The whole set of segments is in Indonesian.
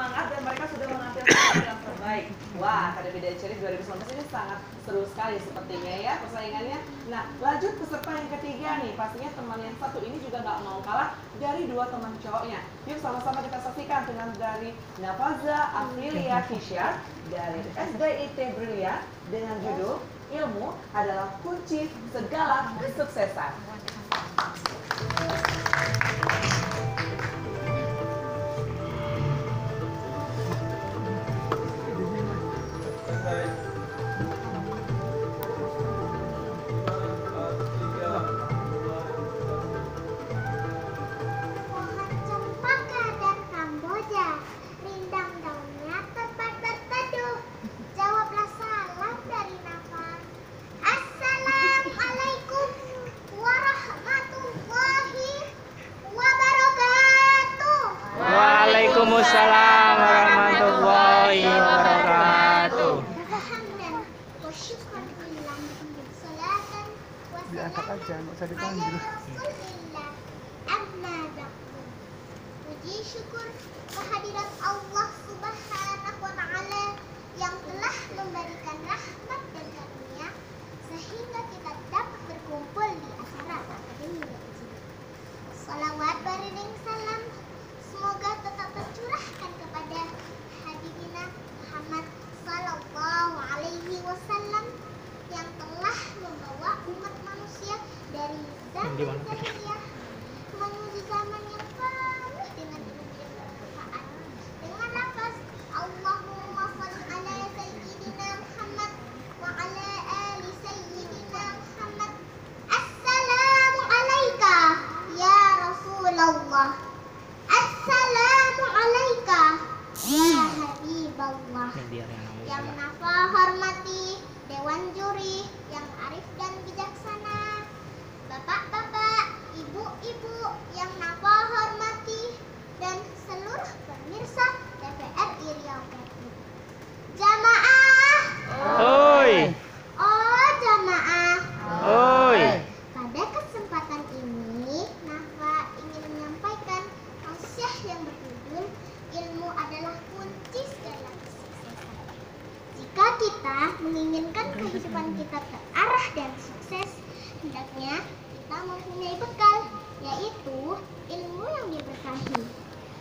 semangat dan mereka sudah menampilkan yang terbaik. Wah, Akademi Daya Cerif 2019 ini sangat seru sekali sepertinya ya persaingannya. Nah, lanjut peserta yang ketiga nih. Pastinya teman yang satu ini juga nggak mau kalah dari dua teman cowoknya. Yuk sama-sama kita saksikan dengan dari Nafaza Aprilia Kisha dari SDIT Brilian dengan judul Ilmu adalah kunci segala kesuksesan. Pohon Diangkat aja, nggak usah dipanggil. Puji syukur kehadirat Allah Subhanahu wa taala yang telah memberikan rahmat dan karunia sehingga kita dapat berkumpul di acara Akademi Salawat beriring salam semoga tetap tercurahkan kepada di warna merah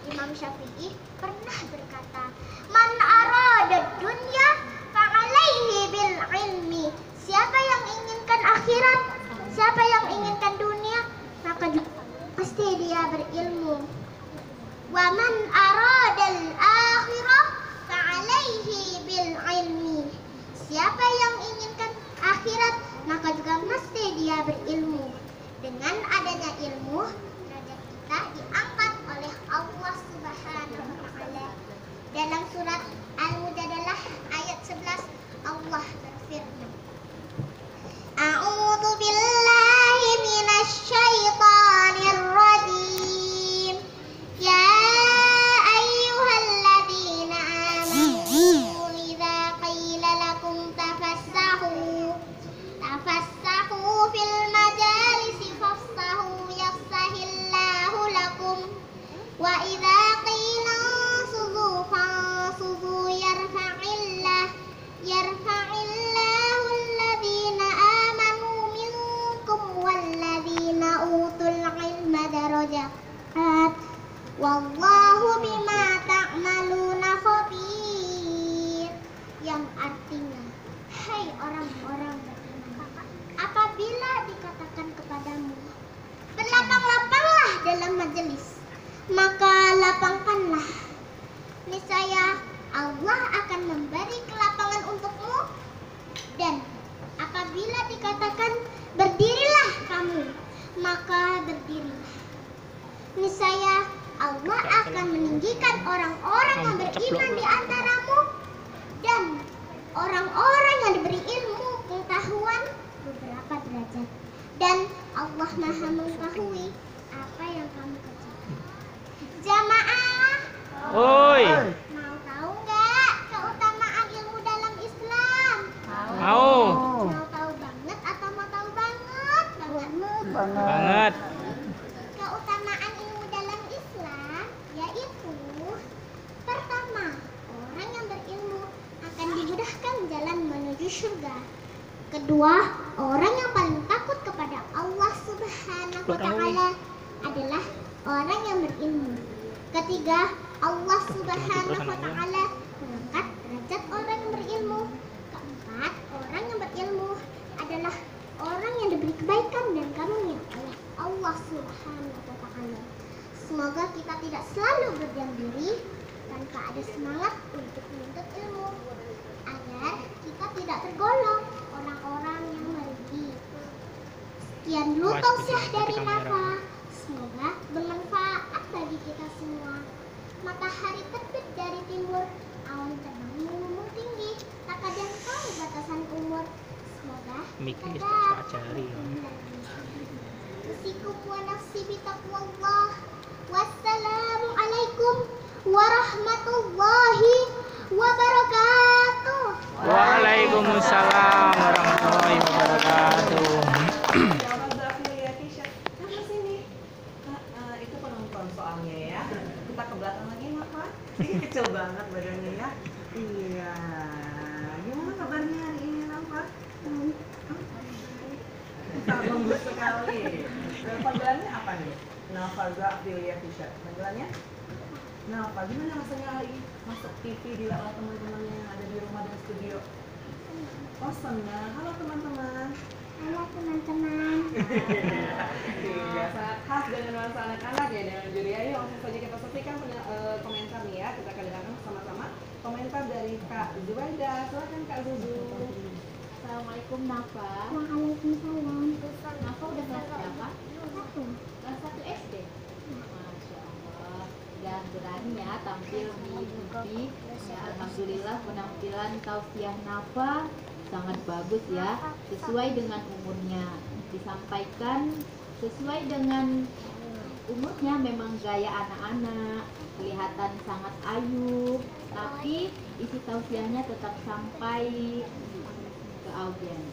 Imam Syafi'i pernah berkata, Man arada dunya fa'alaihi bil ilmi. Siapa yang inginkan akhirat, siapa yang inginkan dunia, maka pasti dia berilmu. Wa Allah Maha mengetahui apa yang kamu kerjakan. Jamaah. Oi. Mau tahu nggak keutamaan ilmu dalam Islam? Mau. Mau tahu banget atau mau tahu banget? Banget. Banget. banget. Keutamaan ilmu dalam Islam yaitu pertama, orang yang berilmu akan dimudahkan jalan menuju surga. Kedua, orang yang paling tahu takut kepada Allah Subhanahu wa taala adalah orang yang berilmu. Ketiga, Allah Subhanahu wa taala mengangkat derajat orang yang berilmu. Keempat, orang yang berilmu adalah orang yang diberi kebaikan dan karunia oleh Allah Subhanahu wa taala. Semoga kita tidak selalu berdiam diri tanpa ada semangat untuk menuntut ilmu agar kita tidak tergolong orang-orang. Sekian dulu tausiah dari. Nafa. Semoga bermanfaat bagi kita semua. Matahari terbit dari timur, awan terbang mengumur tinggi, tak ada yang tahu batasan umur. Semoga Mikir dapat cari. Usikum wa nafsi bitaqwallah. Wassalamualaikum warahmatullahi wabarakatuh. Waalaikumsalam warahmatullahi wabarakatuh. Selamat berafiliasi Tisha. Apa sini? Ah, ah, itu soalnya ya. Kita ke belakang lagi apa? Ini kecil banget badannya ya. Iya. Gimana kabarnya hari ini Nafa? Bagus sekali. Eh, Panggilannya apa nih? Nafa Zafilia Tisha. Panggilannya? Nafa, gimana rasanya hari masuk TV dilihat oleh teman-teman yang ada di rumah dan studio? Oh senang. Halo teman-teman. Halo teman-teman. Iya, sangat khas dengan nuansa anak-anak ya dengan juri. Ayo langsung saja kita saksikan eh, komentar nih ya. Kita akan dengarkan sama-sama komentar dari Kak Zubaida. Silakan Kak Zuzu. Assalamualaikum Nafa. Waalaikumsalam. Nafa udah kelas berapa? Satu. Kelas 1 SD. Masya Allah. Dan berani ya tampil di TV. Ya, Alhamdulillah penampilan tausiah Nafa sangat bagus ya. Sesuai dengan umurnya. Disampaikan sesuai dengan umurnya memang gaya anak-anak kelihatan sangat ayu tapi isi tausiahnya tetap sampai ke audiens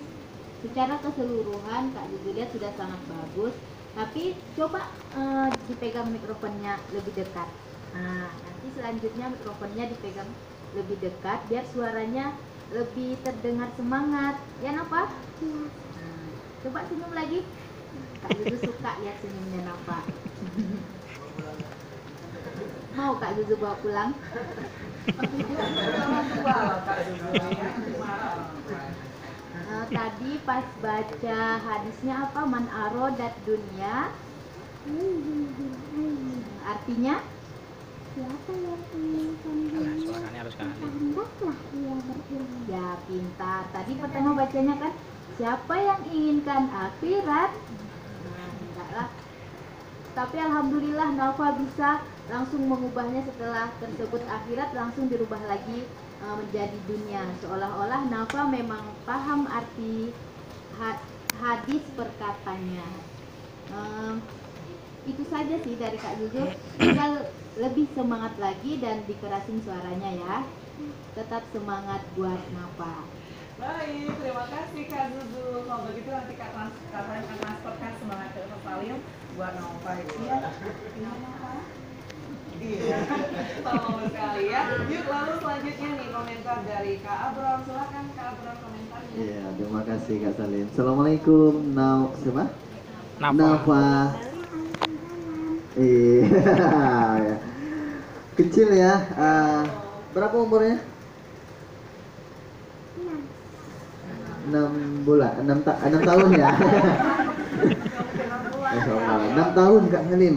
secara keseluruhan Kak lihat sudah sangat bagus tapi coba eh, dipegang mikrofonnya lebih dekat nah nanti selanjutnya mikrofonnya dipegang lebih dekat biar suaranya lebih terdengar semangat ya Napa? Ya. Nah, coba senyum lagi Kak Zuzu suka lihat senyumnya Napa mau Kak Zuzu bawa pulang? Ya. Eh, tadi pas baca hadisnya apa man arodat dunia artinya Siapa yang inginkan dunia, Suaranya harus kali. hendaklah ia berilmu. ya pintar. Tadi pertama bacanya kan siapa yang inginkan akhirat? Nah lah. Tapi alhamdulillah Nafa bisa langsung mengubahnya setelah tersebut akhirat langsung dirubah lagi eh, menjadi dunia. Seolah-olah Nafa memang paham arti had- hadis perkatanya. Itu saja sih dari Kak Zuzu tinggal lebih semangat lagi dan dikerasin suaranya ya tetap semangat buat Nafa Baik, terima kasih Kak Zuzu. Kalau begitu nanti Kak trans Kak akan transferkan semangat ke Kak Salim buat Nova. Iya, iya Nova. Iya, sama sekali ya. Yuk lalu selanjutnya nih komentar dari Kak Abram. Silakan Kak Abram komentarnya. Iya, terima kasih Kak Salim. Assalamualaikum. Nau, siapa? Nafa. Nafa. Iya. Kecil ya. Ah, berapa umurnya? Enam. 6 bulan, 6, ta 6 tahun ya. Masya Allah. 6 tahun Kak Salim.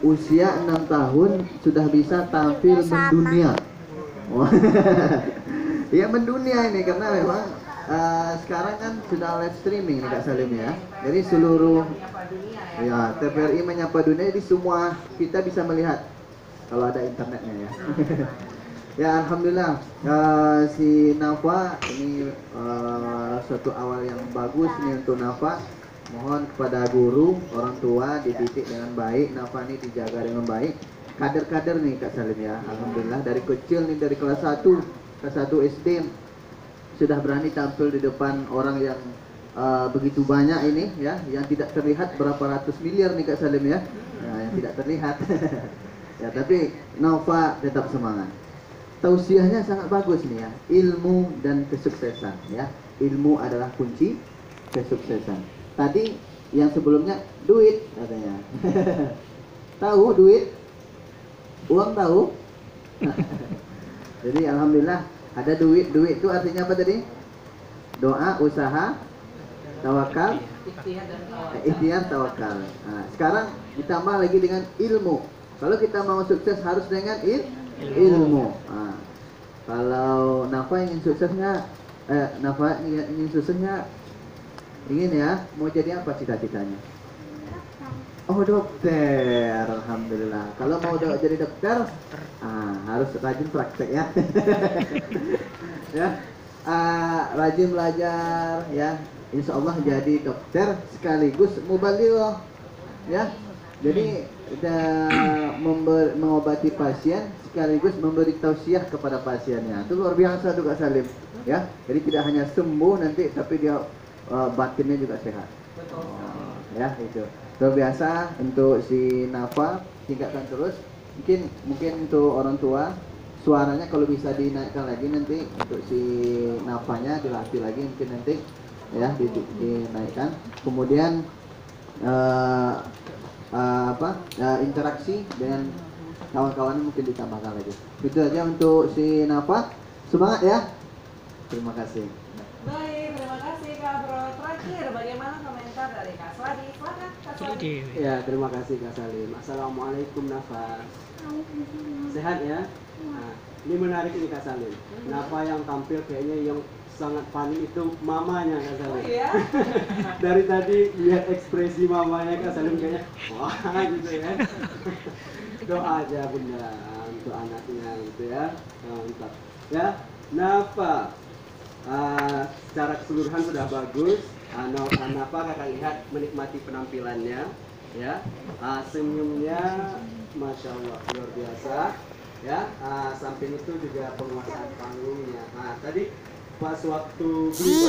Usia 6 tahun sudah bisa tampil mendunia. Wah. ya mendunia ini karena memang eh, sekarang kan sudah live streaming nih Kak Salim ya. Jadi seluruh ya. TVRI menyapa dunia jadi semua kita bisa melihat kalau ada internetnya ya. ya alhamdulillah eh, si Nafa ini eh, suatu awal yang bagus nih untuk Nafa. Mohon kepada guru, orang tua dididik dengan baik, Nafa ini dijaga dengan baik. Kader-kader nih Kak Salim ya. Alhamdulillah dari kecil nih dari kelas 1, kelas 1 SD sudah berani tampil di depan orang yang uh, begitu banyak ini ya yang tidak terlihat berapa ratus miliar nih Kak Salim ya nah, yang tidak terlihat ya tapi Nova tetap semangat tausiahnya sangat bagus nih ya. Ilmu dan kesuksesan ya. Ilmu adalah kunci kesuksesan. Tadi yang sebelumnya duit katanya. tahu duit? Uang tahu? Jadi alhamdulillah ada duit. Duit itu artinya apa tadi? Doa, usaha, tawakal, Ikhtiar tawakal. Nah, sekarang ditambah lagi dengan ilmu. Kalau kita mau sukses harus dengan il ilmu. Nah, kalau Nafa ingin suksesnya, eh, Nafa ingin, ingin suksesnya, ingin ya, mau jadi apa cita-citanya? Oh dokter, alhamdulillah. Kalau mau do- jadi dokter, ah, harus rajin praktek ya. ya, ah, rajin belajar ya. Insya Allah jadi dokter sekaligus mubalil ya. Jadi member- mengobati pasien sekaligus memberi tausiah kepada pasiennya. Itu luar biasa tuh Kak Salim ya. Jadi tidak hanya sembuh nanti tapi dia eh, batinnya juga sehat. Betul. Oh, ya itu luar biasa untuk si Nafa tingkatkan terus mungkin mungkin untuk orang tua suaranya kalau bisa dinaikkan lagi nanti untuk si Nafanya dilatih lagi mungkin nanti ya di, di- dinaikkan kemudian eh, eh, apa eh, interaksi dengan kawan-kawannya mungkin ditambahkan lagi itu aja untuk si Nafa semangat ya terima kasih Baik, terima kasih Kak Bro. Terakhir, bagaimana komentar dari Kak Sladi? Silakan Kak Sladi. Jadi, Ya, terima kasih Kak Salim. Assalamualaikum Nafa. Sehat ya? Nah, ini menarik ini Kak Salim. Nafa yang tampil kayaknya yang sangat panik itu mamanya Kak Oh Salim. iya? Dari tadi lihat ekspresi mamanya Kak Salim kayaknya wah gitu ya. Doa aja bunda untuk anaknya gitu ya. Mantap. Ya, Nafa. Ah, secara keseluruhan sudah bagus. Ah, no- ah, Nafa kakak lihat menikmati penampilannya, ya. Ah, senyumnya, masya Allah luar biasa, ya. Ah, samping itu juga penguasaan panggungnya. Nah, tadi pas waktu beli